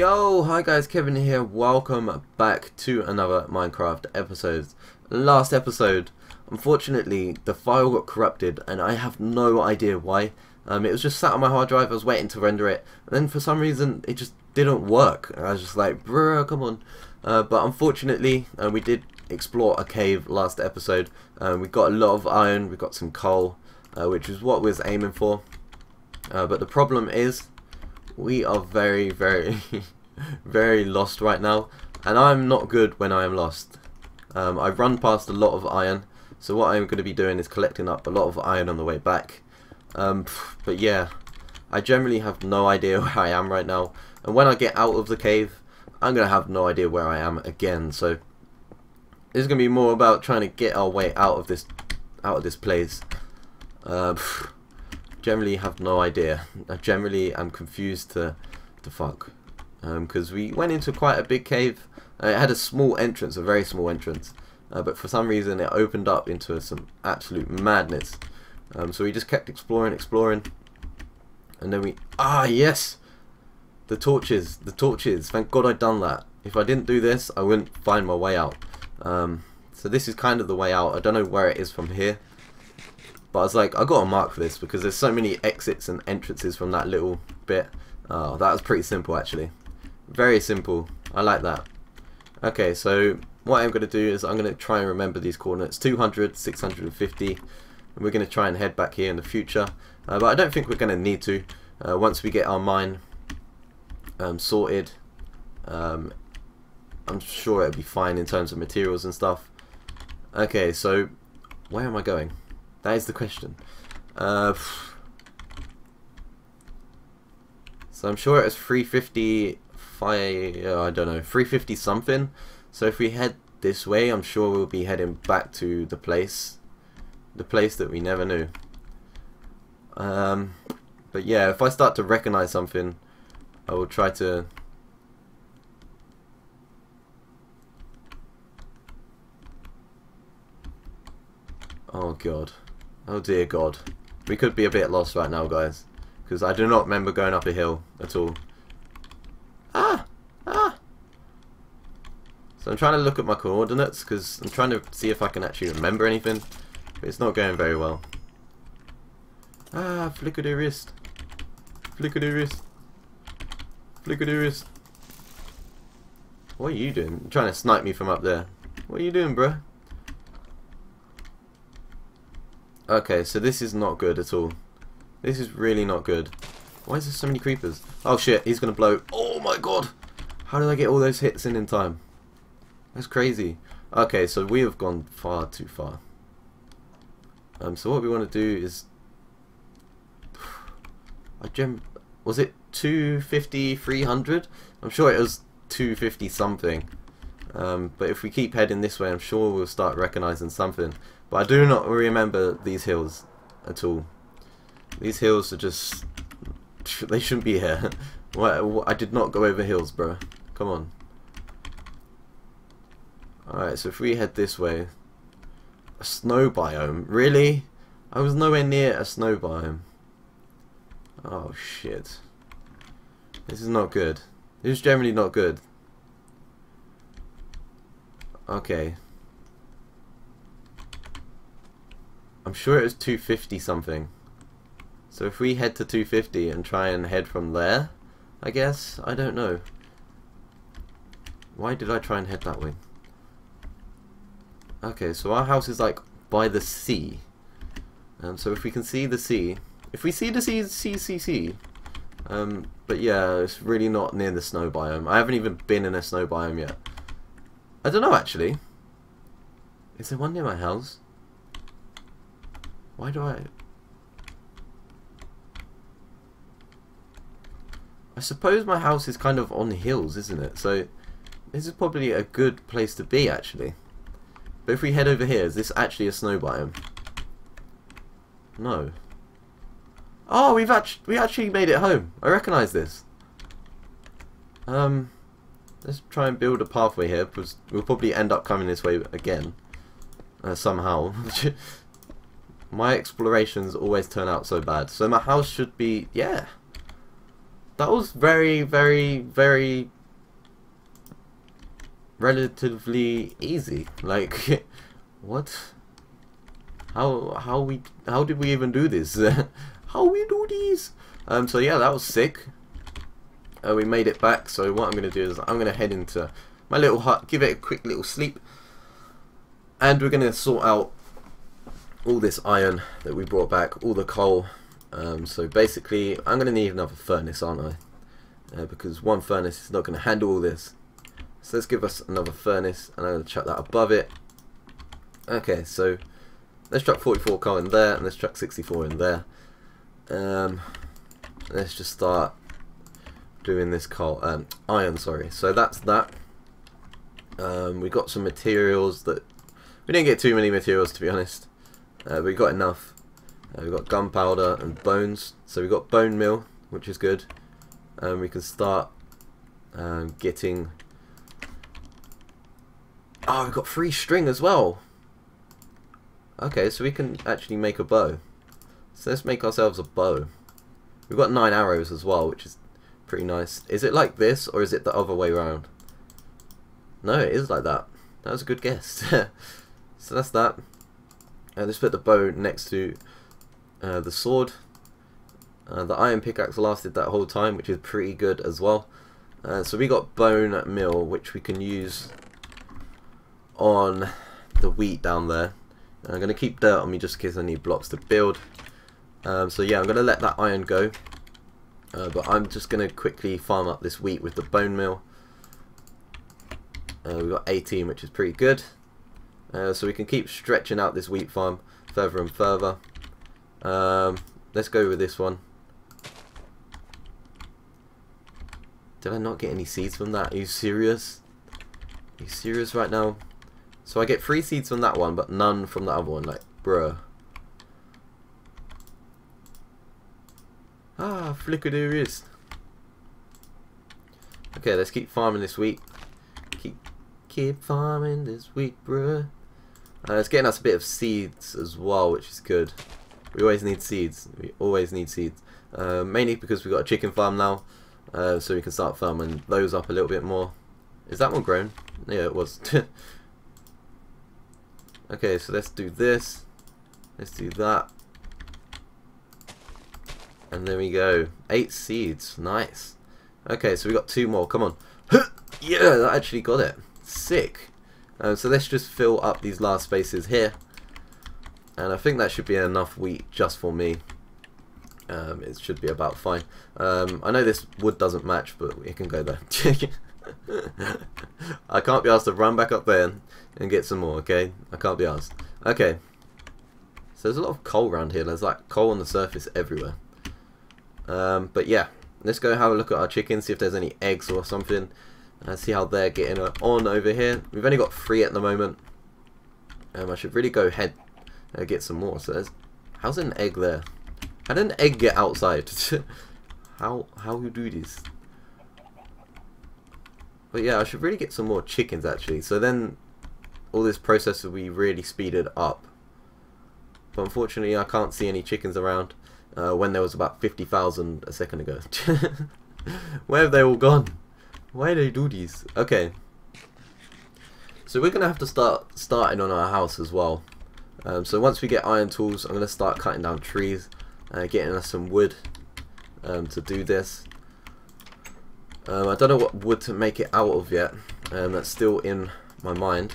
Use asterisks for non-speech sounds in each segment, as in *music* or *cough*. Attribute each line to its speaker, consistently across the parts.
Speaker 1: Yo, hi guys, Kevin here. Welcome back to another Minecraft episode. Last episode, unfortunately, the file got corrupted and I have no idea why. Um, it was just sat on my hard drive, I was waiting to render it, and then for some reason it just didn't work. I was just like, bruh, come on. Uh, but unfortunately, uh, we did explore a cave last episode. Uh, we got a lot of iron, we got some coal, uh, which is what we was aiming for. Uh, but the problem is, we are very, very, *laughs* very lost right now. And I'm not good when I am lost. Um, I've run past a lot of iron. So what I'm going to be doing is collecting up a lot of iron on the way back. Um, *sighs* but yeah, I generally have no idea *laughs* where I am right now. And when I get out of the cave, I'm going to have no idea where I am again. So this is going to be more about trying to get our way out of this out of this place. Uh, *sighs* generally have no idea. I generally am confused to the fuck. Because um, we went into quite a big cave. Uh, it had a small entrance, a very small entrance. Uh, but for some reason it opened up into some absolute madness. Um, so we just kept exploring, exploring. And then we... Ah, yes! The torches, the torches. Thank God I'd done that. If I didn't do this, I wouldn't find my way out. Um, so this is kind of the way out. I don't know where it is from here. But I was like, I got a mark for this because there's so many exits and entrances from that little bit. Oh, that was pretty simple actually. Very simple. I like that. Okay, so what I'm going to do is I'm going to try and remember these coordinates. 200, 650. And we're going to try and head back here in the future. Uh, but I don't think we're going to need to. Uh, once we get our mine um, sorted, um, I'm sure it'll be fine in terms of materials and stuff. Okay, so where am I going? That is the question. Uh, so I'm sure it was 350, uh, I don't know, 350 something. So if we head this way, I'm sure we'll be heading back to the place, the place that we never knew. Um, but yeah, if I start to recognize something, I will try to Oh god. Oh dear god. We could be a bit lost right now, guys. Because I do not remember going up a hill at all. Ah! Ah! So I'm trying to look at my coordinates because I'm trying to see if I can actually remember anything. But it's not going very well. Ah, flicker the wrist. Flicker the wrist. Flicker the wrist. What are you doing? You're trying to snipe me from up there. What are you doing, bruh? Okay, so this is not good at all. This is really not good. Why is there so many creepers? Oh shit, he's gonna blow. Oh my god! How did I get all those hits in in time? That's crazy. Okay, so we have gone far too far. Um, so what we want to do is... *sighs* I gem... Was it 250, 300? I'm sure it was 250 something. Um, but if we keep heading this way, I'm sure we'll start recognizing something. But I do not remember these hills at all. These hills are just... *laughs* They shouldn't be here. *laughs* I did not go over hills, bro. Come on. Alright, so if we head this way... A snow biome? Really? I was nowhere near a snow biome. Oh, shit. This is not good. This is generally not good. Okay, I'm sure it was 250 something. So if we head to 250 and try and head from there, I guess? I don't know. Why did I try and head that way? Okay, so our house is like by the sea. Um, so if we can see the sea, if we see the sea, sea, sea, sea. Um, but yeah, it's really not near the snow biome. I haven't even been in a snow biome yet. I don't know actually. Is there one near my house? Why do I... I suppose my house is kind of on the hills, isn't it? So this is probably a good place to be, actually. But if we head over here, is this actually a snow biome? No. Oh, we've actually we actually made it home. I recognise this. Um, let's try and build a pathway here because we'll probably end up coming this way again uh, somehow. *laughs* My explorations always turn out so bad. So my house should be, yeah. that was very, very, very relatively easy. Like, *laughs* what? How how we how did we even do this? *laughs* how we do these? Um. So yeah, that was sick. Uh, we made it back. So what I'm gonna do is I'm gonna head into my little hut, give it a quick little sleep, and we're gonna sort out all this iron that we brought back, all the coal. Um, so basically, I'm going to need another furnace, aren't I? Uh, because one furnace is not going to handle all this. So let's give us another furnace, and I'm going to chuck that above it. Okay, so let's chuck 44 coal in there, and let's chuck 64 in there. Um, let's just start doing this coal, um, iron, sorry. So that's that. Um, we got some materials that we didn't get too many materials to be honest. Uh, we got enough. Uh, we got gunpowder and bones. So we got bone meal, which is good. And we can start um, getting. Oh, we've got free string as well. Okay, so we can actually make a bow. So let's make ourselves a bow. We've got nine arrows as well, which is pretty nice. Is it like this, or is it the other way around? No, it is like that. That was a good guess. *laughs* so that's that. Uh, let's put the bow next to uh, the sword. Uh, the iron pickaxe lasted that whole time, which is pretty good as well. Uh, so we got bone meal, which we can use on the wheat down there. I'm going to keep dirt on me just in case I need blocks to build. Um, so yeah, I'm going to let that iron go. Uh, but I'm just going to quickly farm up this wheat with the bone meal. Uh, we've got 18, which is pretty good. Uh, so we can keep stretching out this wheat farm further and further. Um, let's go with this one. Did I not get any seeds from that? Are you serious? Are you serious right now? So I get three seeds from that one, but none from the other one. Like, bruh. Ah, flicker is. Okay, let's keep farming this wheat. Keep, keep farming this wheat, bruh. Uh, it's getting us a bit of seeds as well, which is good. We always need seeds. We always need seeds. Uh, mainly because we've got a chicken farm now, uh, so we can start farming those up a little bit more. Is that one grown? Yeah, it was. *laughs* okay, so let's do this. Let's do that. And there we go. Eight seeds. Nice. Okay, so we got two more. Come on. yeah, that actually got it. Sick. Um, so let's just fill up these last spaces here. And I think that should be enough wheat just for me. Um, it should be about fine. Um, I know this wood doesn't match, but it can go there. *laughs* I can't be asked to run back up there and get some more, okay? I can't be asked. Okay. So there's a lot of coal around here. There's like coal on the surface everywhere. Um, but yeah, let's go have a look at our chickens, see if there's any eggs or something. And see how they're getting on over here. We've only got three at the moment. Um, I should really go ahead and get some more. So there's, how's an egg there? How did an egg get outside? *laughs* how how you do this? But yeah, I should really get some more chickens actually. So then all this process will be really speeded up. But unfortunately, I can't see any chickens around uh, when there was about 50,000 a second ago. *laughs* Where have they all gone? Why do they do these? Okay. So we're going to have to start starting on our house as well. Um, so once we get iron tools, I'm going to start cutting down trees, uh, getting us some wood um, to do this. Um, I don't know what wood to make it out of yet. Um, that's still in my mind.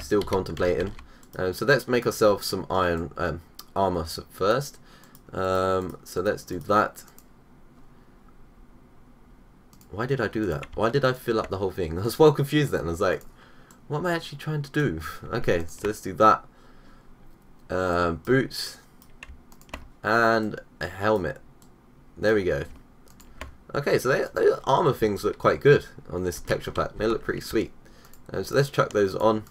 Speaker 1: Still contemplating. Um, so let's make ourselves some iron um, armor first. Um, so let's do that. Why did I do that? Why did I fill up the whole thing? *laughs* I was well confused then. I was like, what am I actually trying to do? *laughs* Okay, so let's do that. Uh, boots. And a helmet. There we go. Okay, so those armor things look quite good on this texture pack. They look pretty sweet. Uh, so let's chuck those on.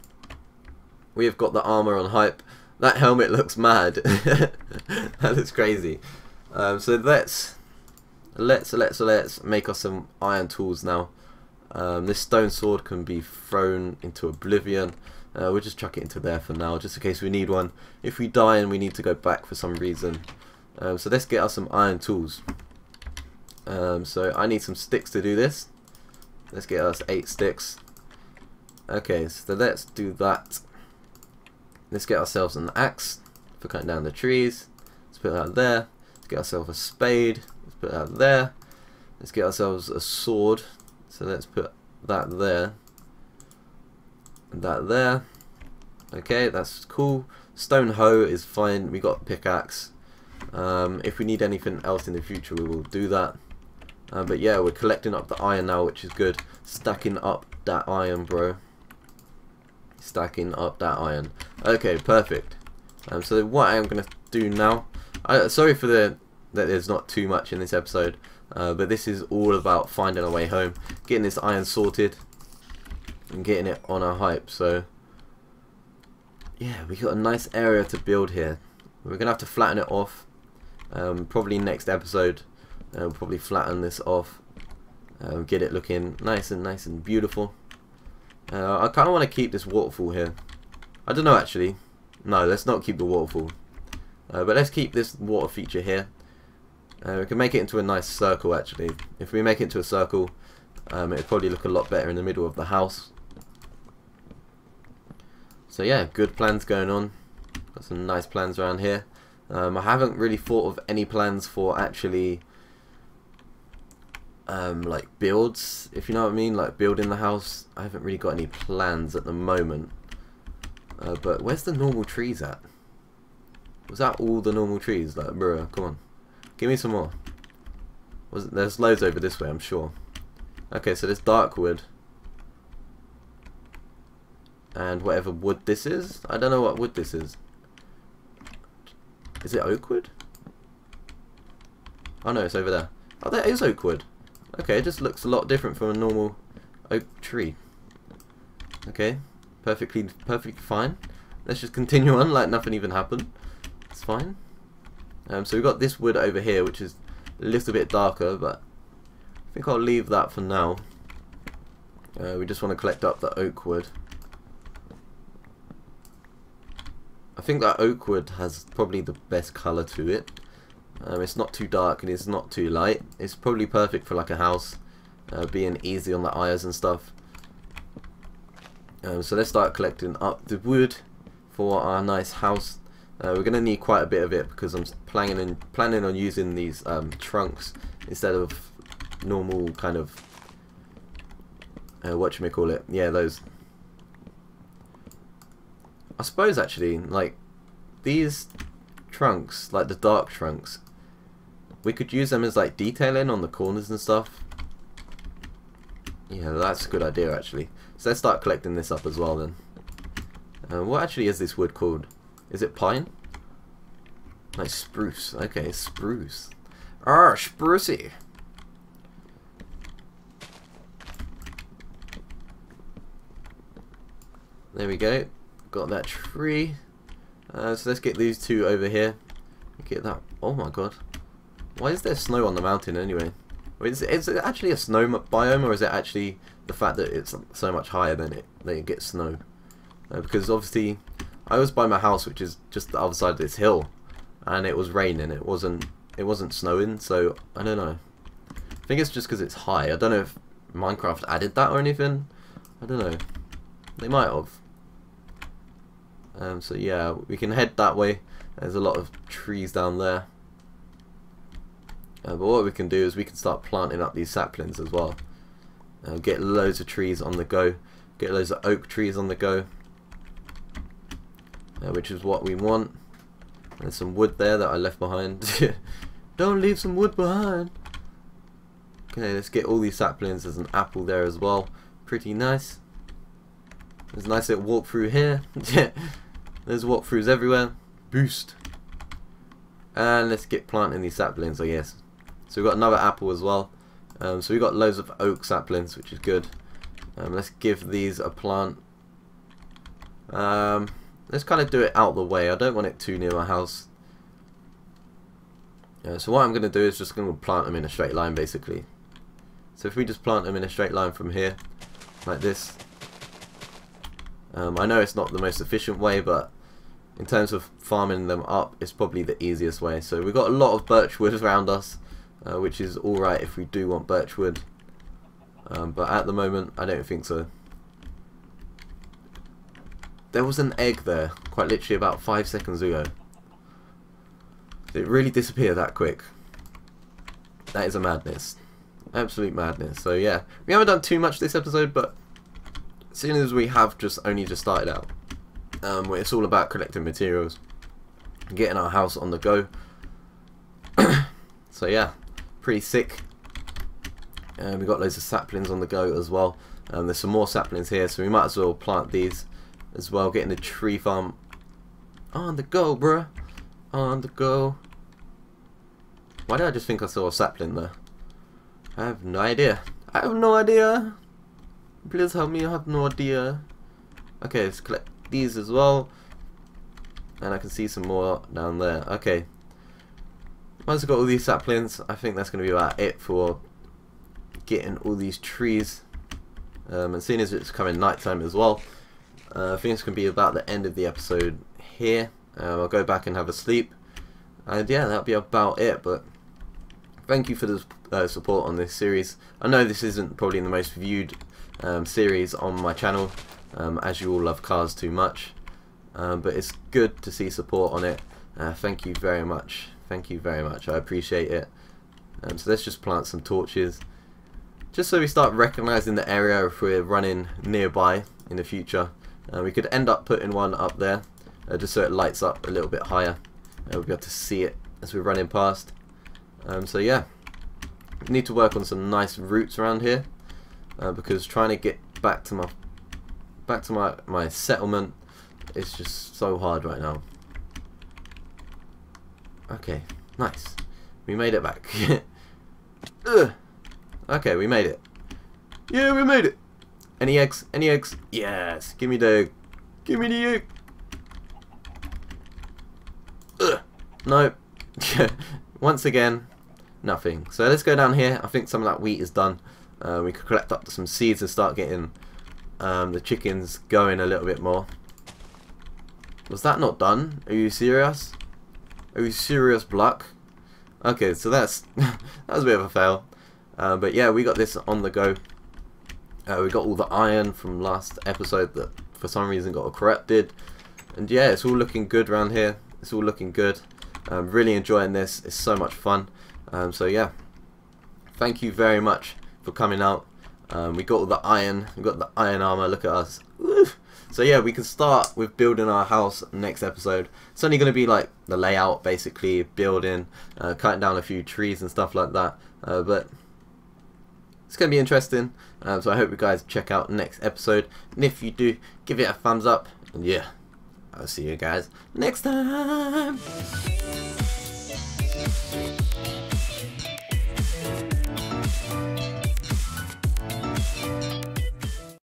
Speaker 1: We have got the armor on hype. That helmet looks mad. *laughs* that looks crazy. Um, so let's let's let's let's make us some iron tools now. Um, this stone sword can be thrown into oblivion. Uh, we'll just chuck it into there for now, just in case we need one. If we die and we need to go back for some reason. Um, so let's get us some iron tools. Um, so I need some sticks to do this. Let's get us eight sticks. Okay, so let's do that. Let's get ourselves an axe for cutting down the trees. Let's put that there. Let's get ourselves a spade. Let's put that there. Let's get ourselves a sword. So let's put that there. That there. Okay, that's cool. Stone hoe is fine. We got pickaxe. Um, if we need anything else in the future, we will do that. Uh, but yeah, we're collecting up the iron now, which is good. Stacking up that iron, bro. Stacking up that iron. Okay, perfect. Um, so what I'm going to do now... Sorry for the that there's not too much in this episode. Uh, but this is all about finding a way home. Getting this iron sorted. And getting it on our hype. So... Yeah, we got a nice area to build here. We're going to have to flatten it off. Um, probably next episode uh, probably flatten this off, uh, get it looking nice and nice and beautiful. Uh, I kind of want to keep this waterfall here. I don't know actually. No, let's not keep the waterfall. Uh, but let's keep this water feature here. Uh, we can make it into a nice circle actually. If we make it into a circle, um, it'd probably look a lot better in the middle of the house. So yeah, good plans going on. Got some nice plans around here. Um, I haven't really thought of any plans for actually um, like builds, if you know what I mean, like building the house. I haven't really got any plans at the moment. Uh, but where's the normal trees at? Was that all the normal trees? Like, bro, come on. Give me some more. Was it, there's loads over this way, I'm sure. Okay, so there's dark wood. And whatever wood this is. I don't know what wood this is. Is it oak wood? Oh no, it's over there. Oh, that is oak wood. Okay, it just looks a lot different from a normal oak tree. Okay, perfectly, perfectly fine. Let's just continue *laughs* on like nothing even happened. It's fine. Um, so we've got this wood over here, which is a little bit darker, but I think I'll leave that for now. Uh, we just want to collect up the oak wood. I think that oak wood has probably the best colour to it. Um, it's not too dark and it's not too light. It's probably perfect for like a house, uh, being easy on the eyes and stuff. Um, so let's start collecting up the wood for our nice house. Uh, we're going to need quite a bit of it because I'm planning in, planning on using these um, trunks instead of normal kind of uh, what you may call it. Yeah, those. I suppose actually, like these trunks, like the dark trunks, we could use them as like detailing on the corners and stuff. Yeah, that's a good idea actually. So let's start collecting this up as well then. Uh, what actually is this wood called? Is it pine? Like spruce. Okay, spruce. Ah, sprucey. There we go. Got that tree. Uh, so let's get these two over here. Get that. Oh my god. Why is there snow on the mountain anyway? Is it, is it actually a snow biome or is it actually the fact that it's so much higher than it that it gets snow? Uh, because obviously I was by my house which is just the other side of this hill and it was raining. It wasn't it wasn't snowing so I don't know. I think it's just because it's high. I don't know if Minecraft added that or anything. I don't know. They might have. Um, so yeah we can head that way. There's a lot of trees down there uh, but what we can do is we can start planting up these saplings as well. Uh, get loads of trees on the go. Get loads of oak trees on the go. Uh, which is what we want. There's some wood there that I left behind. *laughs* Don't leave some wood behind. Okay, let's get all these saplings. There's an apple there as well. Pretty nice. There's a nice little walkthrough here. *laughs* There's walkthroughs everywhere. Boost. And let's get planting these saplings, I guess. So we've got another apple as well. Um, so we've got loads of oak saplings, which is good. Um, let's give these a plant. Um, let's kind of do it out the way. I don't want it too near my house. Yeah, so what I'm going to do is just going to plant them in a straight line, basically. So if we just plant them in a straight line from here, like this. Um, I know it's not the most efficient way, but in terms of farming them up, it's probably the easiest way. So we've got a lot of birch wood *laughs* around us. Uh, which is alright if we do want birchwood. Um, but at the moment, I don't think so. There was an egg there, quite literally about five seconds ago. It really disappeared that quick. That is a madness. Absolute madness. So yeah, we haven't done too much this episode, but seeing as we have just only just started out, um, it's all about collecting materials, getting our house on the go. *coughs* so yeah, pretty sick. And we got loads of saplings on the go as well. Um, there's some more saplings here, so we might as well plant these as well. Getting the tree farm on the go, bruh. On the go. Why did I just think I saw a sapling there? I have no idea. I have no idea. Please help me, I have no idea. Okay, let's collect these as well. And I can see some more down there. Okay. Once I've got all these saplings, I think that's going to be about it for getting all these trees. Um, and seeing as it's coming nighttime as well, uh, I think it's going to be about the end of the episode here. Um, I'll go back and have a sleep. And yeah, that'll be about it. But thank you for the uh, support on this series. I know this isn't probably the most viewed um, series on my channel, um, as you all love cars too much. Um, but it's good to see support on it. Uh, thank you very much. Thank you very much. I appreciate it. Um, so let's just plant some torches. Just so we start recognizing the area if we're running nearby in the future. Uh, we could end up putting one up there, uh, just so it lights up a little bit higher. Uh, we'll be able to see it as we're running past. Um, so yeah, we need to work on some nice routes around here, uh, because trying to get back to my back to my my settlement is just so hard right now. Okay, nice. We made it back. *laughs* Okay, we made it. Yeah, we made it. Any eggs? Any eggs? Yes. Give me the... Give me the egg. Ugh. Nope. *laughs* Once again, nothing. So let's go down here. I think some of that wheat is done. Uh, we could collect up some seeds and start getting um, the chickens going a little bit more. Was that not done? Are you serious? Are you serious, Block? Okay, so that's *laughs* that was a bit of a fail. Uh, but yeah, we got this on the go. Uh, we got all the iron from last episode that for some reason got corrupted. And yeah, it's all looking good around here. It's all looking good. I'm really enjoying this. It's so much fun. Um, so yeah, thank you very much for coming out. Um, we got all the iron. We got the iron armor. Look at us. Woo! So yeah, we can start with building our house next episode. It's only going to be like the layout, basically, building, uh, cutting down a few trees and stuff like that. Uh, but it's going to be interesting. Um, so I hope you guys check out next episode. And if you do, give it a thumbs up. And yeah, I'll see you guys next time.